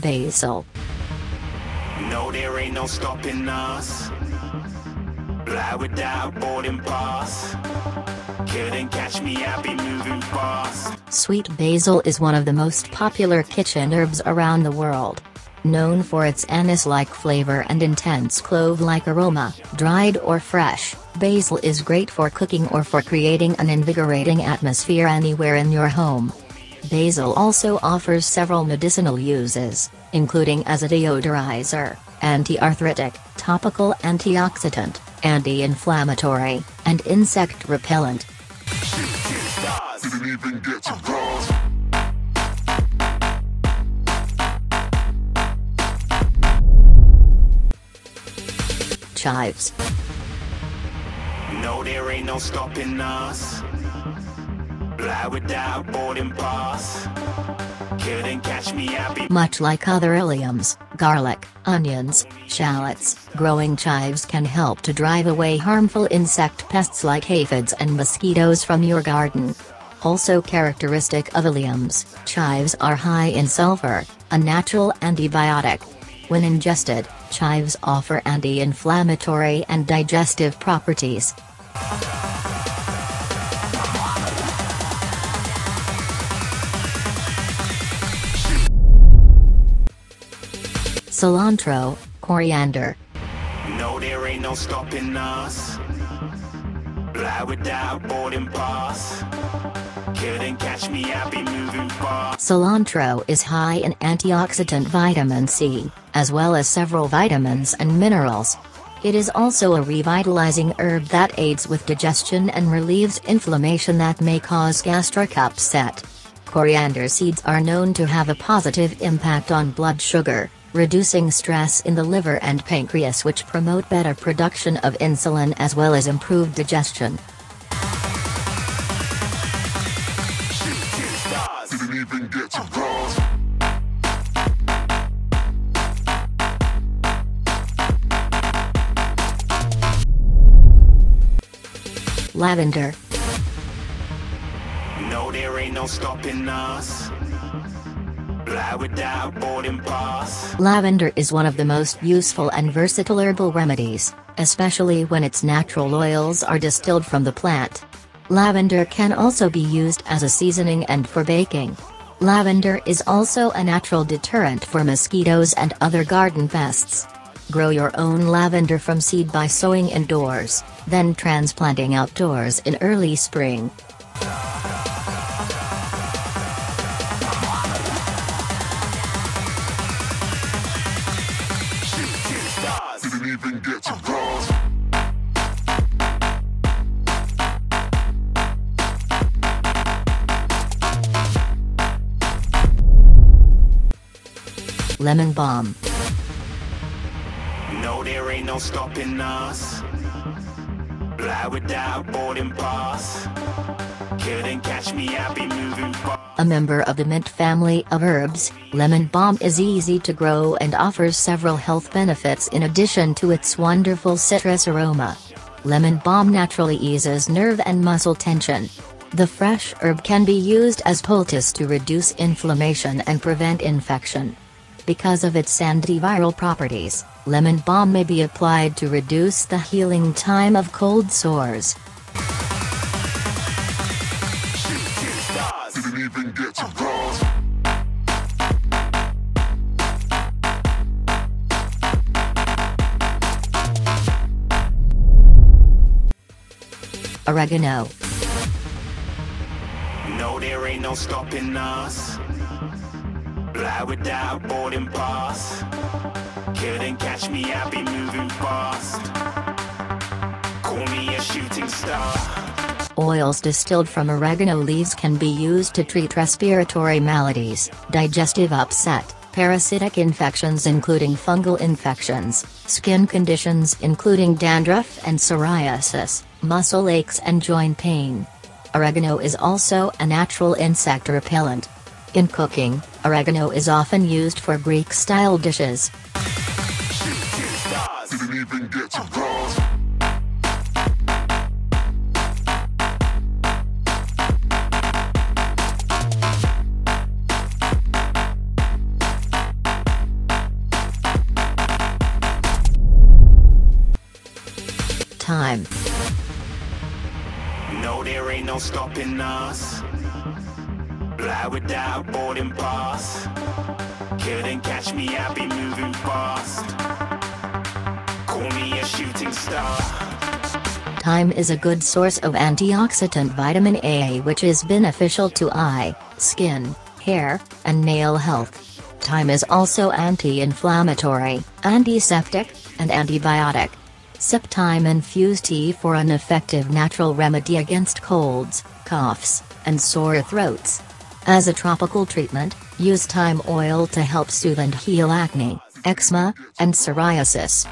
basil. No, there ain't no stopping us. Fly without boarding pass. Couldn't catch me, I be moving fast. Sweet basil is one of the most popular kitchen herbs around the world. Known for its anise-like flavor and intense clove-like aroma, dried or fresh, basil is great for cooking or for creating an invigorating atmosphere anywhere in your home. Basil also offers several medicinal uses, including as a deodorizer, anti-arthritic, topical antioxidant, anti-inflammatory, and insect repellent. Chives. No, there ain't no stopping us. Fly without boarding pass. Much like other alliums, garlic, onions, shallots, growing chives can help to drive away harmful insect pests like aphids and mosquitoes from your garden. Also characteristic of alliums, chives are high in sulfur, a natural antibiotic. When ingested, chives offer anti-inflammatory and digestive properties. Cilantro, coriander, No, there ain't no stopping us. Fly without boarding pass. Couldn't catch me, I be moving fast. Cilantro is high in antioxidant vitamin C, as well as several vitamins and minerals. It is also a revitalizing herb that aids with digestion and relieves inflammation that may cause gastric upset. Coriander seeds are known to have a positive impact on blood sugar, reducing stress in the liver and pancreas which promote better production of insulin as well as improved digestion. Lavender, No, there ain't no stopping us. Lavender is one of the most useful and versatile herbal remedies, especially when its natural oils are distilled from the plant. Lavender can also be used as a seasoning and for baking. Lavender is also a natural deterrent for mosquitoes and other garden pests. Grow your own lavender from seed by sowing indoors, then transplanting outdoors in early spring. Didn't even get to oh. cross. Lemon balm. No, there ain't no stopping us. Fly without boarding pass. Couldn't catch me, I'll be moving fast. A member of the mint family of herbs, lemon balm is easy to grow and offers several health benefits in addition to its wonderful citrus aroma. Lemon balm naturally eases nerve and muscle tension. The fresh herb can be used as poultice to reduce inflammation and prevent infection. Because of its antiviral properties, lemon balm may be applied to reduce the healing time of cold sores. Didn't even get to cross. Oregano. No, there ain't no stopping us. Fly without boarding pass. Couldn't catch me, I be moving fast. Call me a shooting star. Oils distilled from oregano leaves can be used to treat respiratory maladies, digestive upset, parasitic infections including fungal infections, skin conditions including dandruff and psoriasis, muscle aches and joint pain. Oregano is also a natural insect repellent. In cooking, oregano is often used for Greek-style dishes. Thyme. No, there ain't no stopping us. Fly without boarding pass. Couldn't catch me, I'll be moving fast. Call me a shooting star. Thyme is a good source of antioxidant vitamin A which is beneficial to eye, skin, hair, and nail health. Thyme is also anti-inflammatory, antiseptic, and antibiotic. Sip thyme infused tea for an effective natural remedy against colds, coughs, and sore throats. As a tropical treatment, use thyme oil to help soothe and heal acne, eczema, and psoriasis.